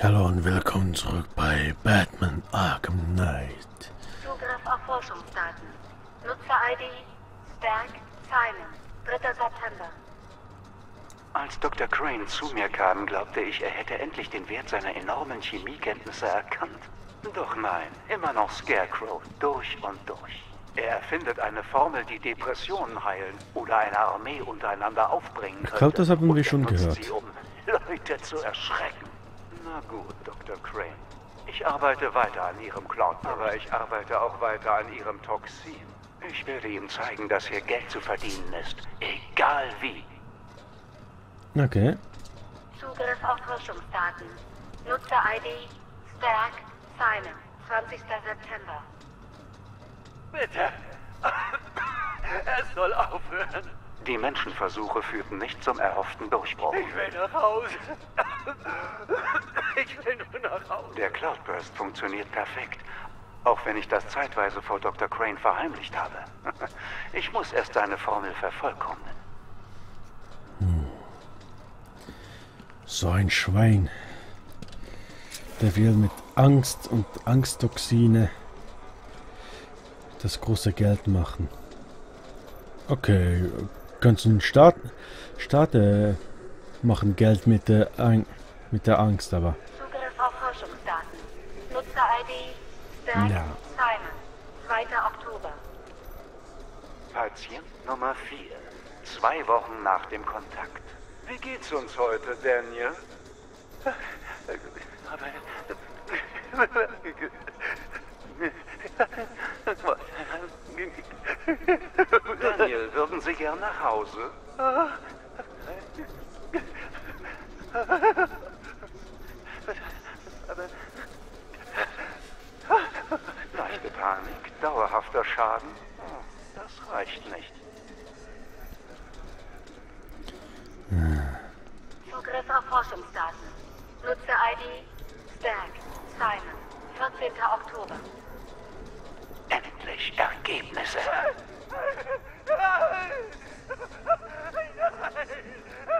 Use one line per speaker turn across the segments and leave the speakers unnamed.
Hallo und willkommen zurück bei Batman Arkham Knight.
Zugriff auf Forschungsdaten. Nutzer-ID Stack Simon. 3. September.
Als Dr. Crane zu mir kam, glaubte ich, er hätte endlich den Wert seiner enormen Chemiekenntnisse erkannt. Doch nein, immer noch Scarecrow, durch und durch. Er erfindet eine Formel, die Depressionen heilen oder eine Armee untereinander aufbringen könnte.
Ich glaube, das haben wir schon gehört.
Sie, um Leute zu erschrecken. Na gut, Dr. Crane. Ich arbeite weiter an Ihrem Cloud, aber ich arbeite auch weiter an Ihrem Toxin. Ich werde ihm zeigen, dass hier Geld zu verdienen ist. Egal wie.
Okay.
Zugriff auf Forschungsdaten. Nutzer-ID Stack Simon. 20. September.
Bitte. Es soll aufhören. Die Menschenversuche führten nicht zum erhofften Durchbruch. Ich will nach Hause. Ich will nur nach Hause. Der Cloudburst funktioniert perfekt. Auch wenn ich das zeitweise vor Dr. Crane verheimlicht habe. Ich muss erst seine Formel vervollkommnen.
So ein Schwein. Der will mit Angst und Angsttoxine das große Geld machen. Okay, kannst du einen Staat, Staat äh, machen Geld mit der, Ang mit der Angst, aber
Zugriff auf Forschungsdaten. Nutzer-ID
Ja.
Simon. 2. Oktober.
Patient Nummer 4. Zwei Wochen nach dem Kontakt. Wie geht's uns heute, Daniel? Daniel, würden Sie gern nach Hause? Dauerhafter Schaden. Oh, Das reicht nicht.
Zugriff auf Forschungsdaten. Nutzer-ID Stack Simon. 14. Oktober.
Endlich Ergebnisse.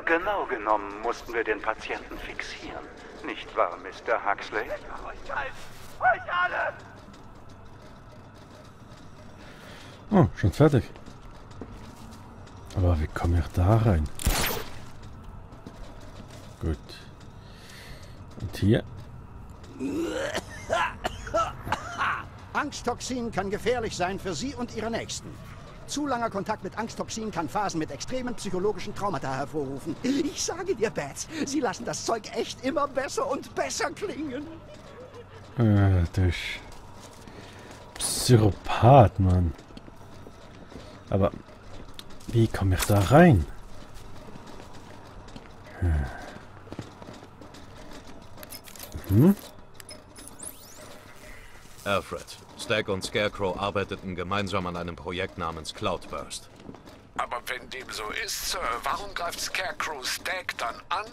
Genau genommen mussten wir den Patienten fixieren. Nicht wahr, Mr. Huxley? Euch alle!
Oh, schon fertig. Aber wie komme ich da rein? Gut. Und hier?
Angsttoxin kann gefährlich sein für Sie und Ihre Nächsten. Zu langer Kontakt mit Angsttoxin kann Phasen mit extremen psychologischen Traumata hervorrufen. Ich sage dir, Bats, Sie lassen das Zeug echt immer besser und besser klingen.
Äh, der Sch- Psychopath, Mann. Aber wie komme ich da rein? Hm?
Alfred, Stack und Scarecrow arbeiteten gemeinsam an einem Projekt namens Cloudburst.
Aber wenn dem so ist, Sir, warum greift Scarecrow Stack dann an?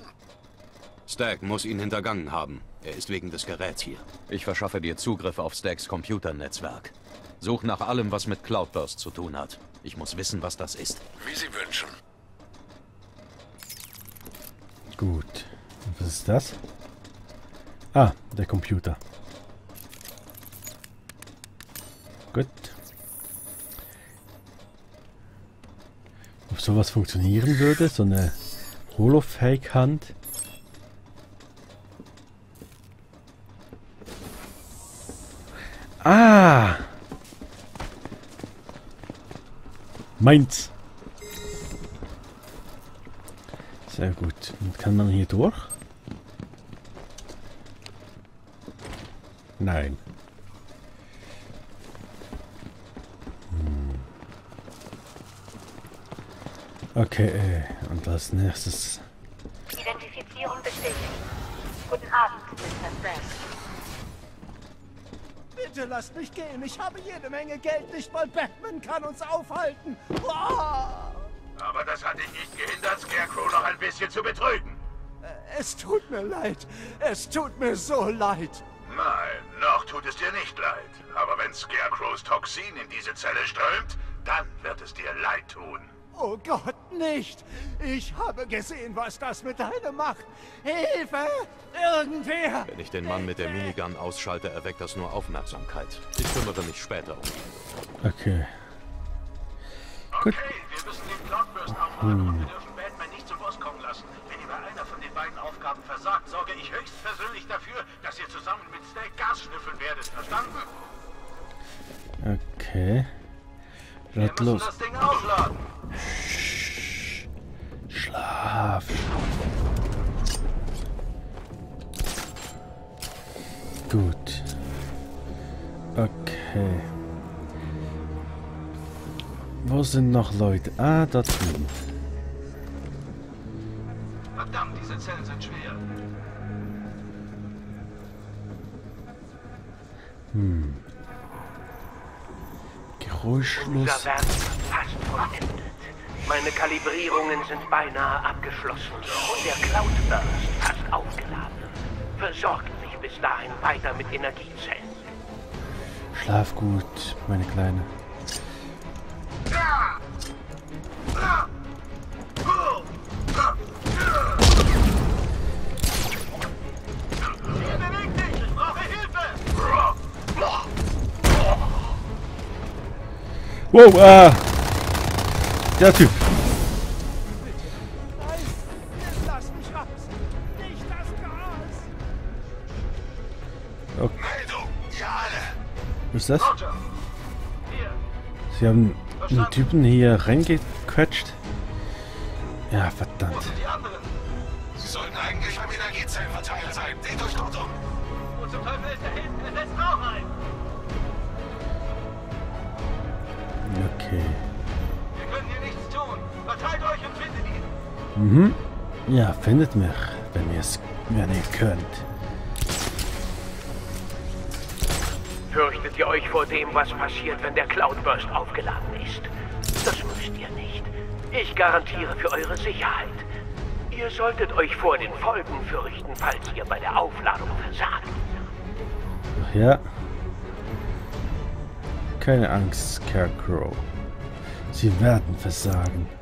Stack muss ihn hintergangen haben. Er ist wegen des Geräts hier. Ich verschaffe dir Zugriff auf Stacks Computernetzwerk. Such nach allem, was mit Cloudburst zu tun hat. Ich muss wissen, was das ist.
Wie Sie wünschen.
Gut. Und was ist das? Ah, der Computer. Gut. Ob sowas funktionieren würde, so eine Holofake-Hand. Ah! Meins! Sehr gut. Und kann man hier durch? Nein. Hm. Okay, äh, und als nächstes.
Identifizierung bestätigt. Guten Abend, Mr. Stack.
Bitte lasst mich gehen. Ich habe jede Menge Geld. Nicht mal Batman kann uns aufhalten. Ah!
Aber das hat dich nicht gehindert, Scarecrow noch ein bisschen zu betrügen.
Es tut mir leid. Es tut mir so leid.
Nein, noch tut es dir nicht leid. Aber wenn Scarecrows Toxin in diese Zelle strömt, dann wird es dir leid tun.
Oh Gott, nicht! Ich habe gesehen, was das mit einem macht. Hilfe! Irgendwer!
Wenn ich den Mann mit der Minigun ausschalte, erweckt das nur Aufmerksamkeit. Ich kümmere mich später um ihn.
Okay.
Okay, wir müssen den Cloudburst aufhalten und wir dürfen Batman nicht zu Wurst kommen lassen. Wenn ihr bei einer von den beiden Aufgaben versagt, sorge ich höchstpersönlich dafür, dass ihr zusammen mit Snake Gas schnüffeln werdet. Verstanden?
Okay.
Wir
Red
müssen
los.
das Ding aufladen.
Schlaf. Gut. Okay. Wo sind noch Leute? Ah, da drüben.
Verdammt, diese Zellen sind schwer.
Geräuschlos.
Meine Kalibrierungen sind beinahe abgeschlossen und der Cloudburst fast aufgeladen. Versorgt mich bis dahin weiter mit Energiezellen.
Schlaf gut, meine Kleine.
Ihr bewegt
Meldung, ihr alle.
Was ist das? Sie haben einen Typen hier reingequetscht. Ja, verdammt. Mhm. Ja, findet mich, wenn ihr es, wenn ihr könnt.
Fürchtet ihr euch vor dem, was passiert, wenn der Cloudburst aufgeladen ist? Das müsst ihr nicht. Ich garantiere für eure Sicherheit. Ihr solltet euch vor den Folgen fürchten, falls ihr bei der Aufladung versagt.
Ach ja. Keine Angst, Scarecrow. Sie werden versagen.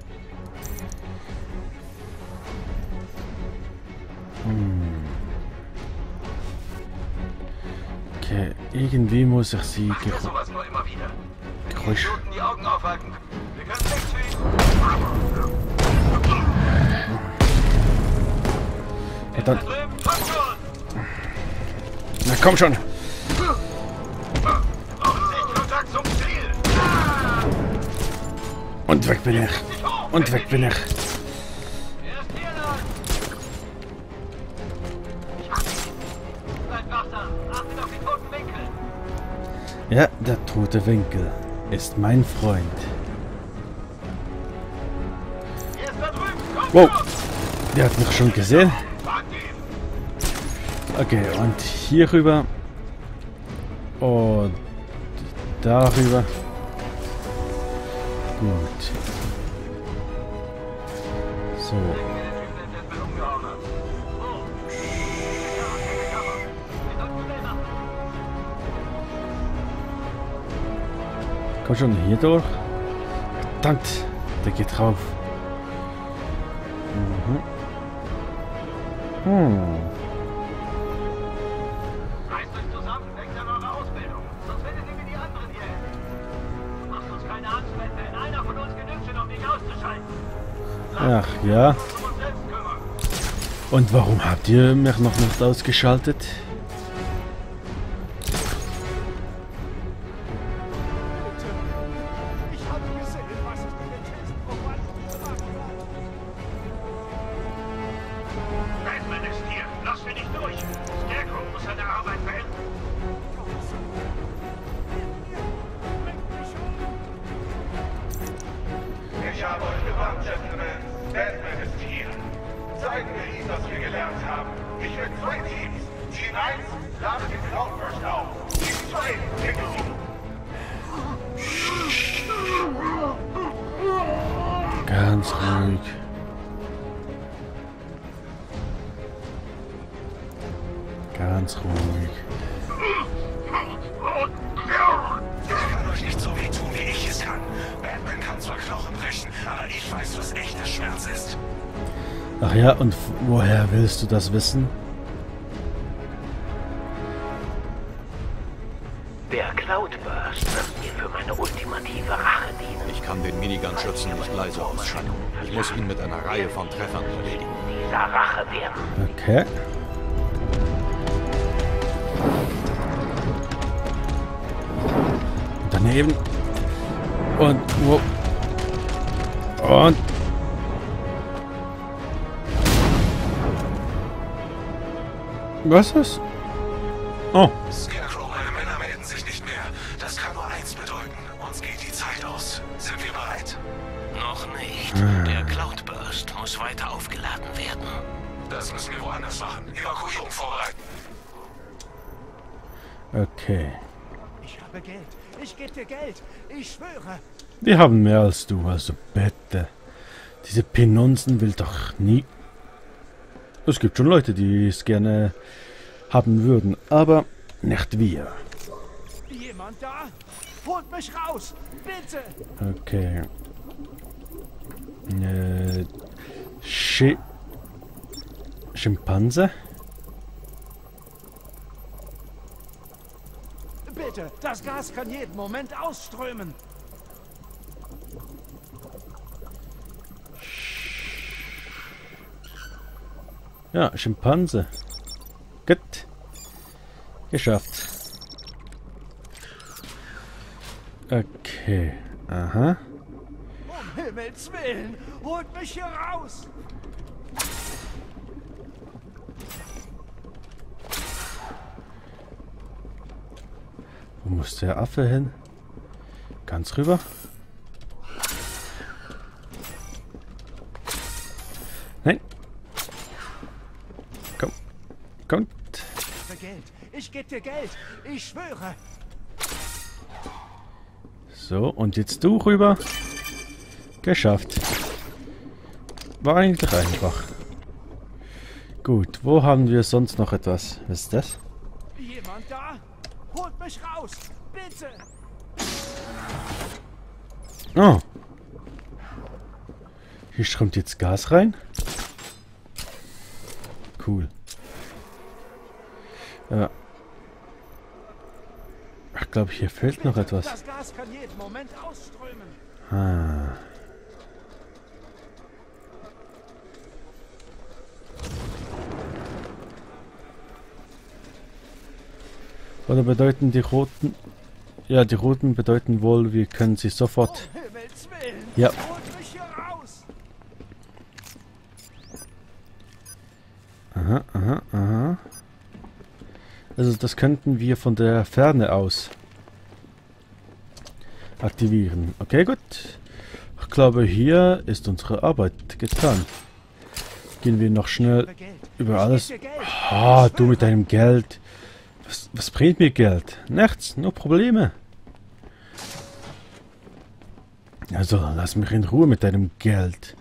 Hm. Okay, irgendwie muss ich sie Geräusch...
sowas nur immer wieder?
Geräusch
die Augen aufhalten. Wir können nichts für.
Verdammt. Na komm schon! Und weg bin ich! Und weg bin ich! Ja, der tote Winkel ist mein Freund. Wow! Der hat mich schon gesehen. Okay, und hier rüber. Und darüber. Gut. Komm schon hier durch. Verdammt, der geht drauf. Mhm. Hm.
Reißt euch zusammen, denkt an eure Ausbildung. Sonst findet ihr wie die anderen hier. Macht uns keine Angst, Batman. Einer von uns genügt schon, um dich auszuschalten.
Ach ja. Und warum habt ihr mich noch nicht ausgeschaltet? Ganz ruhig.
Ich kann euch nicht so wehtun, wie ich es kann. Batman kann zwar Knochen brechen, aber ich weiß, was echter Schmerz ist.
Ach ja, und woher willst du das wissen?
Der Cloudburst wird mir für meine ultimative Rache dienen.
Ich kann den Minigun-Schützen nicht leise ausschalten. Ich muss ihn mit einer Reihe von Treffern erledigen.
Dieser Rache werden.
Okay. Daneben. Und wo? Und. Was ist? Oh,
Scarecrow, meine Männer melden sich nicht mehr. Das kann nur eins bedeuten. Uns geht die Zeit aus. Sind wir bereit?
Noch nicht. Der Cloudburst muss weiter aufgeladen werden.
Das müssen wir woanders machen. Evakuierung vorbereiten.
okay.
Ich habe Geld. Ich gebe dir Geld. Ich schwöre.
Wir haben mehr als du, also bitte. Diese Pinonzen will doch nie. Es gibt schon Leute, die es gerne haben würden, aber nicht wir.
Jemand da? Holt mich raus. Bitte.
Okay. Äh, Schi Schimpanse?
Bitte. Das Gas kann jeden Moment ausströmen.
Ja, Schimpanse. Gut. Geschafft. Okay. Aha.
Um Himmels Willen. Holt mich hier raus.
Wo muss der Affe hin? Ganz rüber? Nein. Komm. Kommt.
Für Geld. Ich gebe dir Geld. Ich schwöre.
So, und jetzt du rüber. Geschafft. War eigentlich einfach. Gut, wo haben wir sonst noch etwas? Was ist das?
Jemand da? Holt mich raus. Bitte.
Oh. Hier strömt jetzt Gas rein. Cool. Ja. Ich glaube, hier fehlt noch etwas.
Das Gas kann jeden Moment ausströmen.
Ah. Oder bedeuten die roten... Ja, die roten bedeuten wohl, wir können sie sofort... Ja. Aha, aha, aha. Also das könnten wir von der Ferne aus aktivieren. Okay, gut. Ich glaube, hier ist unsere Arbeit getan. Gehen wir noch schnell über alles. Ah,
Ich
du mit deinem Geld. Was, was bringt mir Geld? Nichts, nur Probleme. Also, lass mich in Ruhe mit deinem Geld.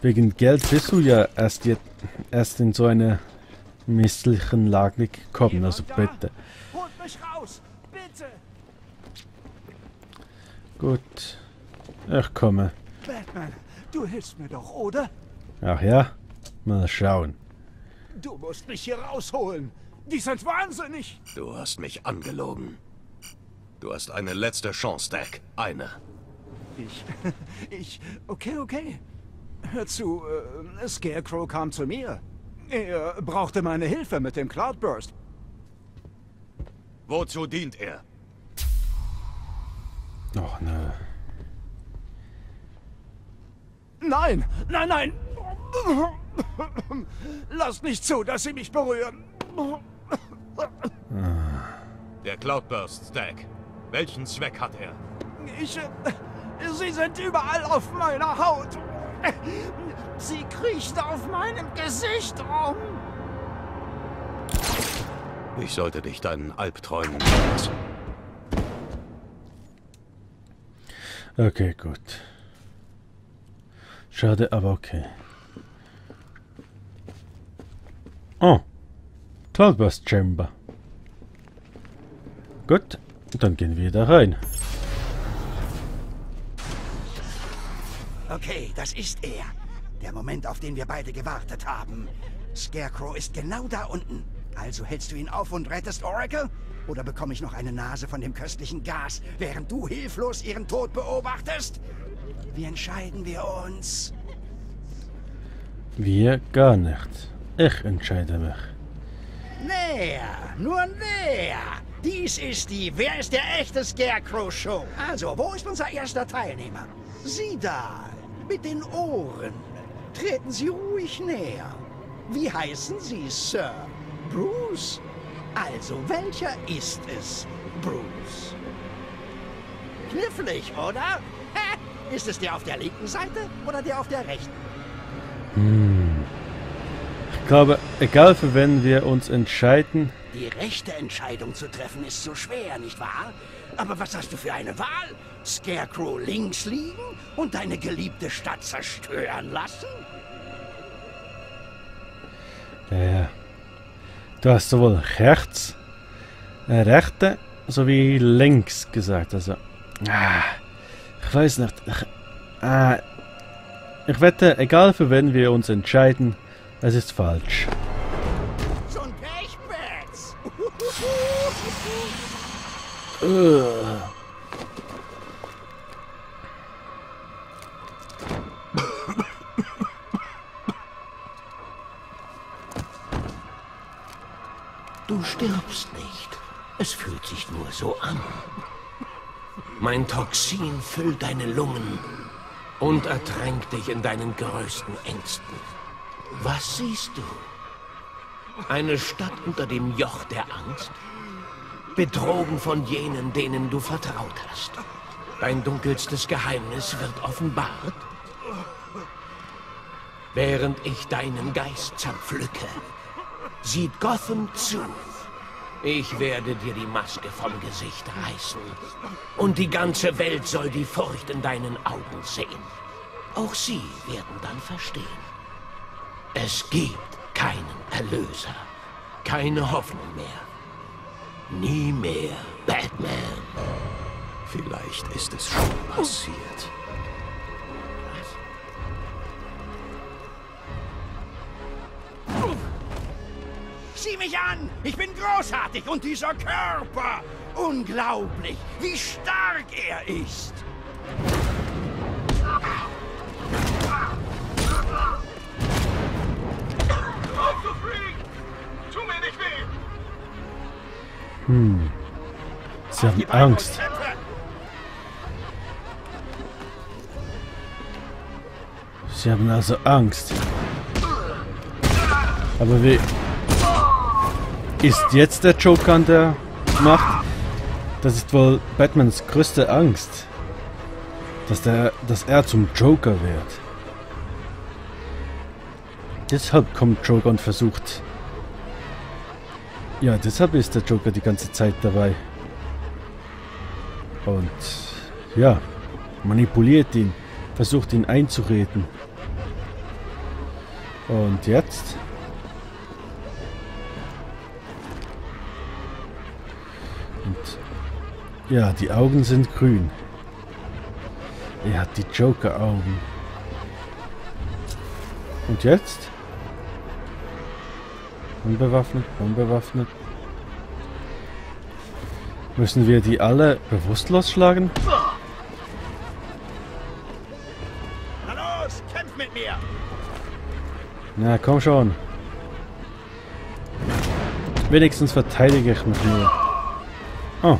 Wegen Geld bist du ja erst, jetzt, erst in so eine misslichen Lage gekommen, also
Jemand da?
bitte.
Holt mich raus. Bitte.
Gut, ich komme.
Batman, du hilfst mir doch, oder?
Ach ja, mal schauen.
Du musst mich hier rausholen. Die sind wahnsinnig.
Du hast mich angelogen. Du hast eine letzte Chance, Stack. Eine.
Ich, ich, okay, okay. Hör zu, äh, Scarecrow kam zu mir. Er brauchte meine Hilfe mit dem Cloudburst.
Wozu dient er?
Och ne.
Nein, nein, nein. Lass nicht zu, dass sie mich berühren.
Der Cloudburst, Stack. Welchen Zweck hat er?
Ich, äh, sie sind überall auf meiner Haut. Sie kriecht auf meinem Gesicht rum.
Ich sollte dich deinen Albträumen überlassen.
Okay, gut. Schade, aber okay. Oh. Cloudburst Chamber. Gut. Dann gehen wir da rein.
Okay, das ist er. Der Moment, auf den wir beide gewartet haben. Scarecrow ist genau da unten. Also hältst du ihn auf und rettest Oracle? Oder bekomme ich noch eine Nase von dem köstlichen Gas, während du hilflos ihren Tod beobachtest? Wie entscheiden wir uns?
Wir gar nicht. Ich entscheide mich.
Näher, nur näher. Dies ist die Wer ist der echte Scarecrow Show. Also, wo ist unser erster Teilnehmer? Sie da, mit den Ohren. Treten Sie ruhig näher. Wie heißen Sie, Sir? Bruce? Also, welcher ist es, Bruce? Knifflig, oder? Hä? Ist es der auf der linken Seite oder der auf der rechten?
Ich glaube, egal für wen wir uns entscheiden,
Die rechte Entscheidung zu treffen ist so schwer, nicht wahr? Aber was hast du für eine Wahl? Scarecrow links liegen und deine geliebte Stadt zerstören lassen?
ja, ja. Du hast sowohl rechts, äh, rechte sowie links gesagt. Also, ah, ich weiß nicht. Ich, ah, ich wette, egal für wen wir uns entscheiden, es ist falsch.
So ein Pechbetz!
Du stirbst nicht. Es fühlt sich nur so an. Mein Toxin füllt deine Lungen und ertränkt dich in deinen größten Ängsten. Was siehst du? Eine Stadt unter dem Joch der Angst? Betrogen von jenen, denen du vertraut hast. Dein dunkelstes Geheimnis wird offenbart. Während ich deinen Geist zerpflücke, sieht Gotham zu. Ich werde dir die Maske vom Gesicht reißen. Und die ganze Welt soll die Furcht in deinen Augen sehen. Auch sie werden dann verstehen. Es gibt keinen Erlöser. Keine Hoffnung mehr. Nie mehr, Batman.
Vielleicht ist es schon passiert.
Sieh mich an! Ich bin großartig und dieser Körper! Unglaublich, wie stark er ist!
Sie haben Angst. Sie haben also Angst. Aber wie ist jetzt der Joker an der Macht? Das ist wohl Batmans größte Angst. Dass, der, dass er zum Joker wird. Deshalb kommt Joker und versucht. Ja, deshalb ist der Joker die ganze Zeit dabei. Und ja, manipuliert ihn, versucht ihn einzureden. Und jetzt? Und ja, die Augen sind grün. Er hat die Joker-Augen. Und jetzt? Unbewaffnet, unbewaffnet. Müssen wir die alle bewusstlos schlagen?
Na los, kämpf mit mir!
Na, komm schon. Wenigstens verteidige ich mich nur. Oh,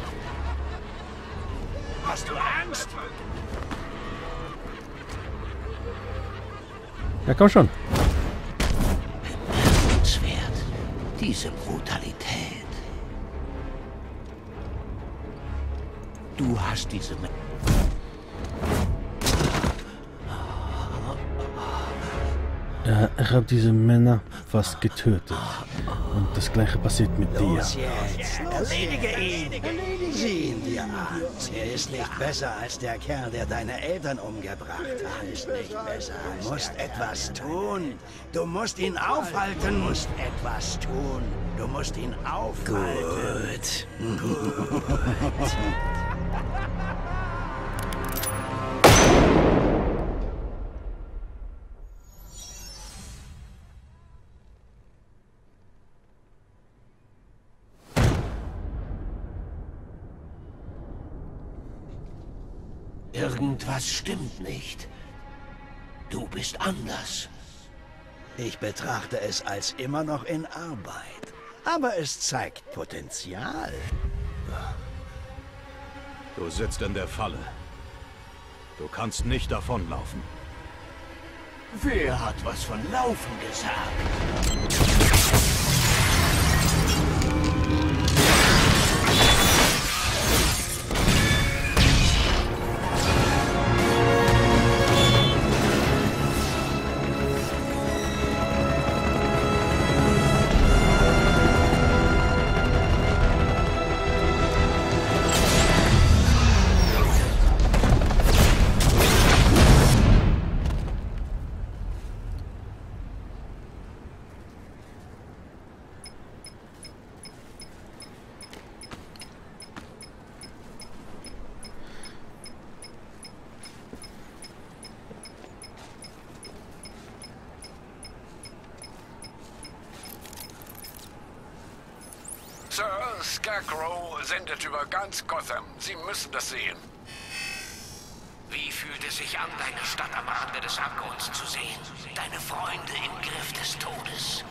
Hast du Angst?
ja komm schon.
Diese Brutalität. Du hast diese... Me
Ja, ich habe diese Männer fast getötet. Und das gleiche passiert mit dir.
Los jetzt! Erledige ihn! Erledige Sieh ihn dir an. Er ist nicht besser als der Kerl, der deine Eltern umgebracht hat. Ist nicht besser. Du musst etwas tun. Du musst ihn aufhalten. Du musst etwas tun. Du musst ihn aufhalten. Gut.
Irgendwas stimmt nicht. Du bist anders.
Ich betrachte es als immer noch in Arbeit. Aber es zeigt Potenzial.
Du sitzt in der Falle. Du kannst nicht davonlaufen.
Wer hat was von Laufen gesagt?
Sir, Scarecrow sendet über ganz Gotham. Sie müssen das sehen.
Wie fühlt es sich an, deine Stadt am Rande des Abgrunds zu sehen? Deine Freunde im Griff des Todes?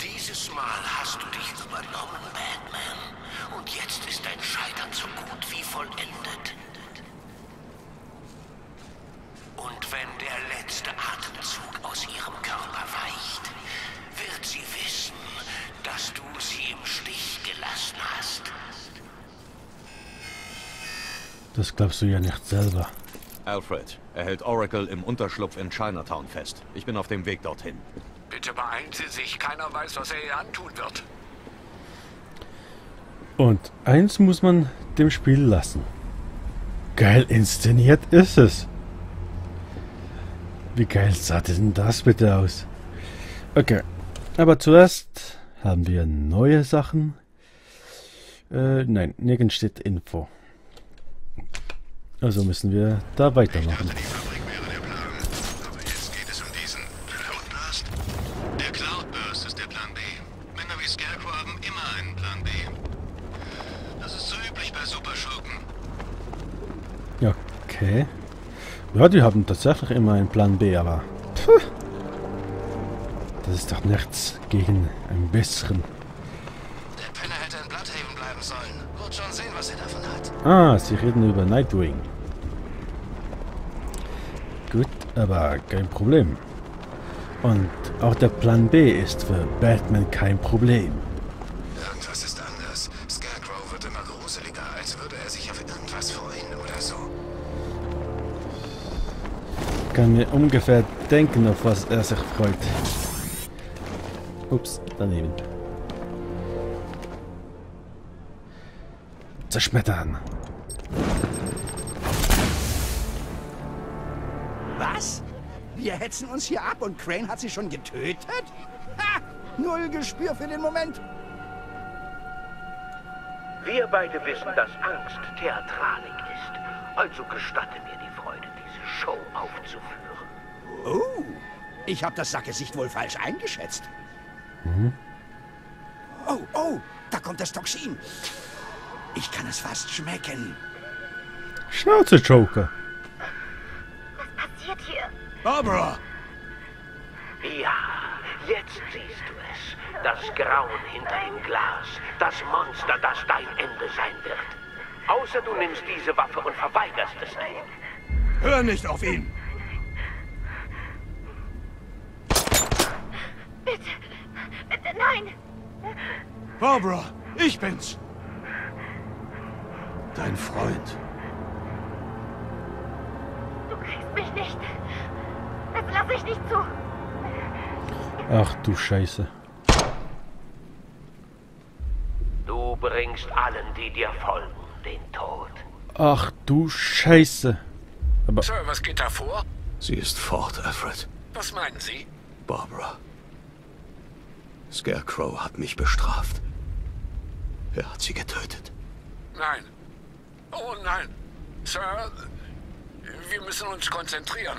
Dieses Mal hast du dich übernommen, Batman. Und jetzt ist dein Scheitern so gut wie vollendet.
Das glaubst du ja nicht selber.
Alfred, er hält Oracle im Unterschlupf in Chinatown fest. Ich bin auf dem Weg dorthin.
Bitte beeilen Sie sich. Keiner weiß, was er ihr antun wird.
Und eins muss man dem Spiel lassen. Geil inszeniert ist es. Wie geil sah denn das bitte aus? Okay, aber zuerst haben wir neue Sachen. Äh, nein, nirgends steht Info. Also müssen wir da weitermachen.
Die Fabrik wäre der Plan. Aber jetzt geht es um diesen Cloudburst. Der Cloudburst ist der Plan B. Männer wie Scarecrow haben immer einen Plan B. Das ist so üblich bei Superschurken.
Okay. Ja, die haben tatsächlich immer einen Plan B, aber... Puh, das ist doch nichts gegen einen besseren.
Der Penner hätte in Bloodhaven bleiben sollen. Wird schon sehen, was er davon hat.
Ah, sie reden über Nightwing. Gut, aber kein Problem. Und auch der Plan B ist für Batman kein Problem.
Irgendwas ist anders. Scarecrow wird immer gruseliger, als würde er sich auf irgendwas freuen oder so.
Kann mir ungefähr denken, auf was er sich freut. Ups, daneben. Zerschmettern.
Hetzen uns hier ab und Crane hat sie schon getötet? Ha! Null Gespür für den Moment.
Wir beide wissen, dass Angst Theatralik ist. Also gestatte mir die Freude, diese Show aufzuführen.
Oh, ich habe das Sackgesicht wohl falsch eingeschätzt. Oh, oh, da kommt das Toxin. Ich kann es fast schmecken.
Schnauze, Joker.
Barbara!
Ja, jetzt siehst du es. Das Grauen hinter dem Glas. Das Monster, das dein Ende sein wird. Außer du nimmst diese Waffe und verweigerst es nicht.
Hör nicht auf ihn!
Bitte, bitte, nein!
Barbara, ich bin's.
Dein Freund.
Lasse ich nicht zu.
Ach du Scheiße.
bringst allen, die dir folgen, den Tod.
Ach du Scheiße. Aber
Sir, was geht da vor?
Sie ist fort, Alfred.
Was meinen Sie?
Barbara. Scarecrow hat mich bestraft. Er hat sie getötet.
Nein. Oh nein. Sir, wir müssen uns konzentrieren.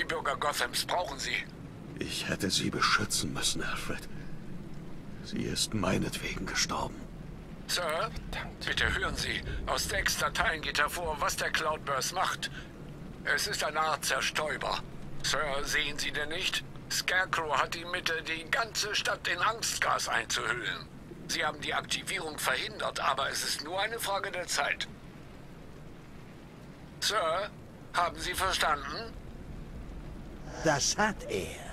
Die Bürger Gothams brauchen Sie.
Ich hätte sie beschützen müssen, Alfred. Sie ist meinetwegen gestorben.
Sir, bitte hören Sie. Aus sechs Dateien geht hervor, was der Cloudburst macht. Es ist eine Art Zerstäuber. Sir, sehen Sie denn nicht? Scarecrow hat die Mittel, die ganze Stadt in Angstgas einzuhüllen. Sie haben die Aktivierung verhindert, aber es ist nur eine Frage der Zeit. Sir, haben Sie verstanden?
Das hat er.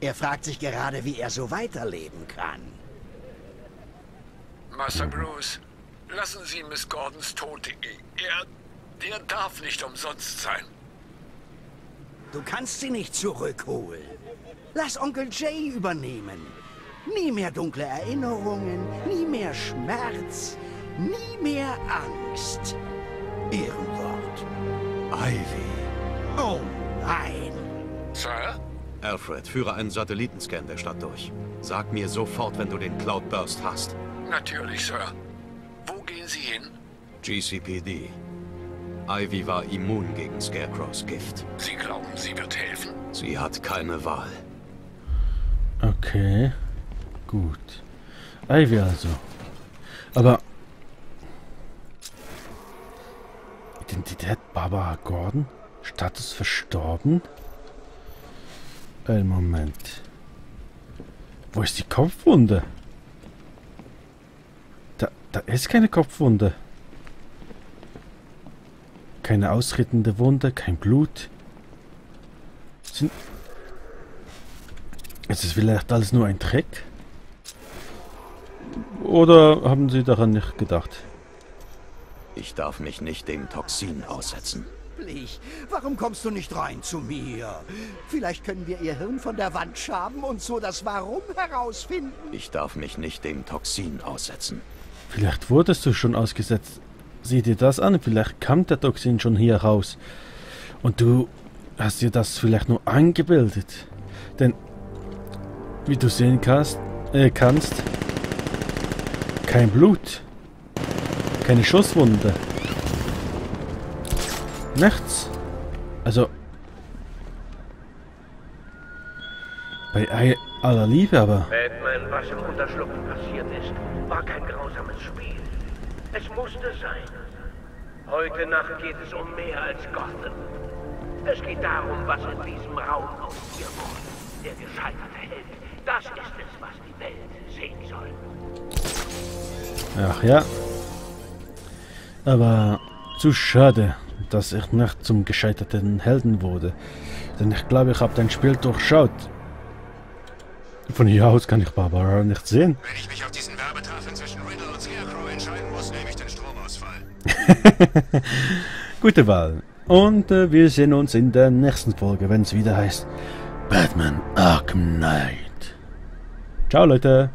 Er fragt sich gerade, wie er so weiterleben kann.
Master Bruce, lassen Sie Miss Gordons Tod. Er, er darf nicht umsonst sein.
Du kannst sie nicht zurückholen. Lass Onkel Jay übernehmen. Nie mehr dunkle Erinnerungen, nie mehr Schmerz, nie mehr Angst. Ehrenwort.
Ivy.
Oh nein.
Sir?
Alfred, führe einen Satellitenscan der Stadt durch. Sag mir sofort, wenn du den Cloudburst hast.
Natürlich, Sir. Wo gehen Sie hin?
GCPD. Ivy war immun gegen Scarecrows Gift.
Sie glauben, sie wird helfen?
Sie hat keine Wahl.
okay. Gut. Ivy also. Aber. Identität Barbara Gordon? Status verstorben? Ein Moment. Wo ist die Kopfwunde? Da, da ist keine Kopfwunde. Keine ausrittende Wunde, kein Blut. Sind. Ist es vielleicht alles nur ein Trick? Oder haben Sie daran nicht gedacht?
Ich darf mich nicht dem Toxin aussetzen.
Lieblich, warum kommst du nicht rein zu mir? Vielleicht können wir ihr Hirn von der Wand schaben und so das Warum herausfinden.
Ich darf mich nicht dem Toxin aussetzen.
Vielleicht wurdest du schon ausgesetzt. Sieh dir das an, vielleicht kam der Toxin schon hier raus. Und du hast dir das vielleicht nur eingebildet. Denn, wie du sehen kannst, äh, kannst kein Blut, keine Schusswunde, nichts. Also, bei ei- aller Liebe, aber
Batman, was im Unterschlupf passiert ist, war kein grausames Spiel. Es musste sein. Heute Nacht geht es um mehr als Gotham. Es geht darum, was in diesem Raum aus dir wurde. Der gescheiterte Held. Das ist es, was die Welt sehen soll.
Ach ja. Aber zu schade, dass ich nicht zum gescheiterten Helden wurde. Denn ich glaube, ich habe dein Spiel durchschaut. Von hier aus kann ich Barbara nicht sehen.
Wenn ich mich auf diesen Werbetafeln zwischen Riddle und Scarecrow entscheiden muss, nehme ich den Stromausfall.
Gute Wahl. Und äh, wir sehen uns in der nächsten Folge, wenn es wieder heißt Batman Arkham Knight. Ciao Leute.